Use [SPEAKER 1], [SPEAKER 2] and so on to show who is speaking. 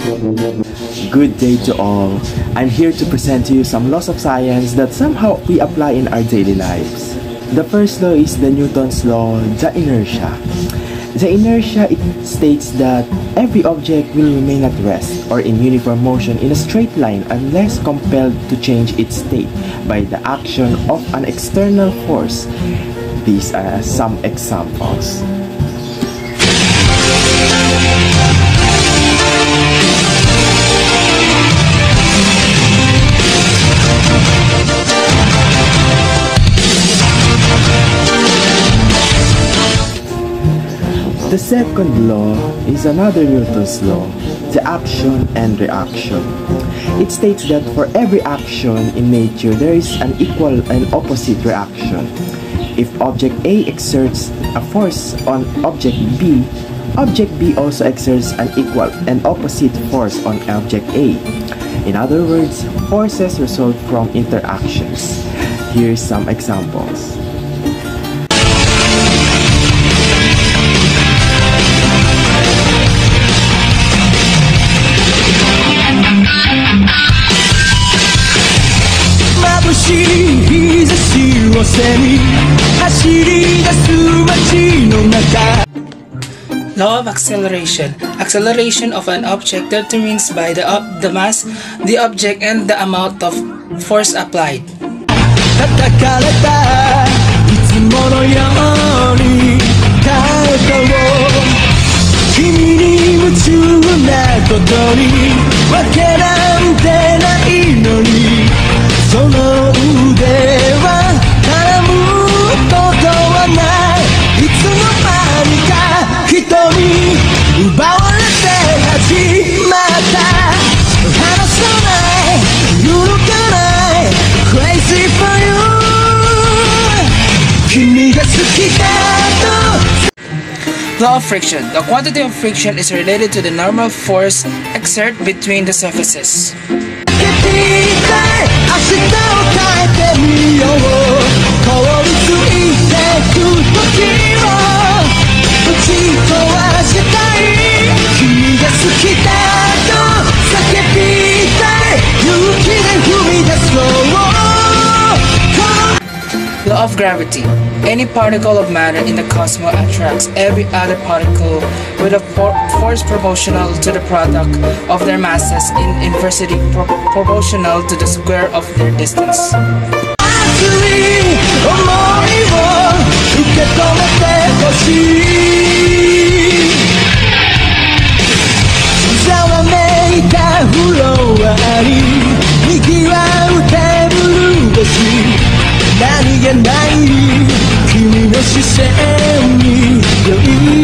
[SPEAKER 1] Good day to all. I'm here to present to you some laws of science that somehow we apply in our daily lives. The first law is the Newton's law, the inertia. The inertia it states that every object will remain at rest or in uniform motion in a straight line unless compelled to change its state by the action of an external force. These are some examples. The second law is another Newton's law, the action and reaction. It states that for every action in nature, there is an equal and opposite reaction. If object A exerts a force on object B, object B also exerts an equal and opposite force on object A. In other words, forces result from interactions. Here are some examples.
[SPEAKER 2] Law of acceleration. Acceleration of an object determines by the, the mass, the object, and the amount of force applied. 叩かれたいつものように肩を君に夢中なことにわけなんて Law of friction. The quantity of friction is related to the normal force exerted between the surfaces. Law of gravity. Any particle of matter in the cosmos attracts every other particle with a for force proportional to the product of their masses in inversely pro proportional to the square of their distance. ざ君の視線に酔い